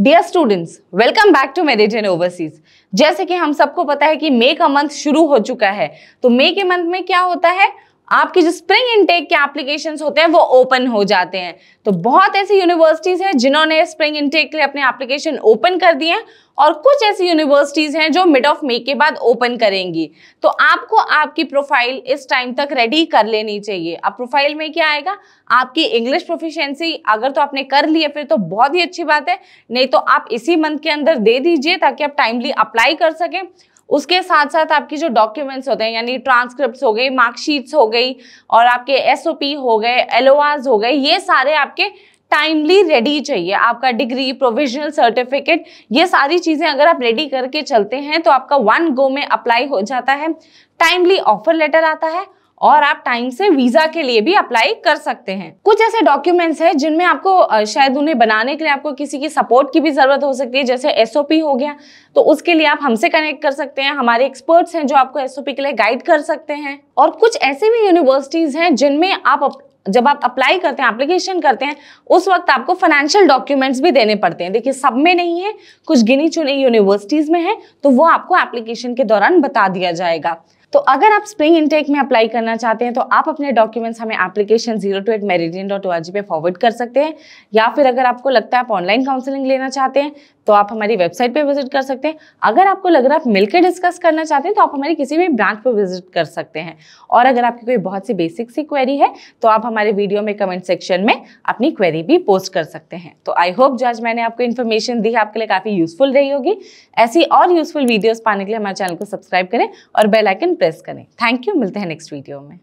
Dear students welcome back to Meridian overseas जैसे कि हम सबको पता है कि मे का मंथ शुरू हो चुका है तो मे के मंथ में क्या होता है? आपकी जो स्प्रिंग इनटेक के एप्लीकेशंस होते हैं, वो ओपन हो जाते हैं। तो बहुत ऐसी यूनिवर्सिटीज हैं जिन्होंने स्प्रिंग इनटेक के लिए अपने एप्लीकेशन ओपन कर दिए हैं और कुछ ऐसी यूनिवर्सिटीज हैं जो मिड ऑफ़ मे के बाद ओपन करेंगी। तो आपको आपकी प्रोफ़ाइल इस टाइम तक रेडी कर लेनी चाहिए। अब प्रोफ़ाइल में क्या आएगा? आपकी इंग्लिश प्रोफिशिएंसी अगर तो आपने कर लिए फिर तो बहुत ही अच्छी बात है। नहीं तो आप इसी मंथ के अंदर दे दीजिए ताकि आप टाइमली अप्लाई कर सकें। उसके साथ साथ आपकी जो डॉक्यूमेंट्स होते हैं, यानी ट्रांसक्रिप्ट हो गई मार्कशीट्स हो गई, और आपके एसओपी हो गए एल हो गए, ये सारे आपके टाइमली रेडी चाहिए। आपका डिग्री प्रोविजनल सर्टिफिकेट ये सारी चीज़ें अगर आप रेडी करके चलते हैं तो आपका वन गो में अप्लाई हो जाता है। टाइमली ऑफ़र लेटर आता है और आप टाइम से वीज़ा के लिए भी अप्लाई कर सकते हैं। कुछ ऐसे डॉक्यूमेंट्स हैं जिनमें आपको शायद उन्हें बनाने के लिए आपको किसी की सपोर्ट की भी ज़रूरत हो सकती है, जैसे एसओपी हो गया। तो उसके लिए आप हमसे कनेक्ट कर सकते हैं। हमारे एक्सपर्ट्स हैं जो आपको एसओपी के लिए गाइड कर सकते हैं। और कुछ ऐसे भी यूनिवर्सिटीज हैं जिनमें आप जब आप अप्लाई करते हैं एप्लीकेशन करते हैं, उस वक्त आपको फाइनेंशियल डॉक्यूमेंट्स भी देने पड़ते हैं। देखिए, सब में नहीं है, कुछ गिनी चुनी यूनिवर्सिटीज में है तो वो आपको एप्लीकेशन के दौरान बता दिया जाएगा। तो अगर आप स्प्रिंग इनटेक में अप्लाई करना चाहते हैं तो आप अपने डॉक्यूमेंट्स हमें application zero two eight meridian dot O पे फॉरवर्ड कर सकते हैं। या फिर अगर आपको लगता है आप ऑनलाइन काउंसलिंग लेना चाहते हैं तो आप हमारी वेबसाइट पे विज़िट कर सकते हैं। अगर आपको लग रहा है आप मिलकर डिस्कस करना चाहते हैं तो आप हमारी किसी भी ब्रांच पर विज़िट कर सकते हैं। और अगर आपकी कोई बहुत सी बेसिक सी क्वेरी है तो आप हमारे वीडियो में कमेंट सेक्शन में अपनी क्वेरी भी पोस्ट कर सकते हैं। तो आई होप जो मैंने आपको इन्फॉर्मेशन दी। आपके लिए काफ़ी यूजफुल रही होगी। ऐसी और यूजफुल वीडियोज़ पाने के लिए हमारे चैनल को सब्सक्राइब करें और बेलाइकन प्रेस करें। थैंक यू मिलते हैं नेक्स्ट वीडियो में।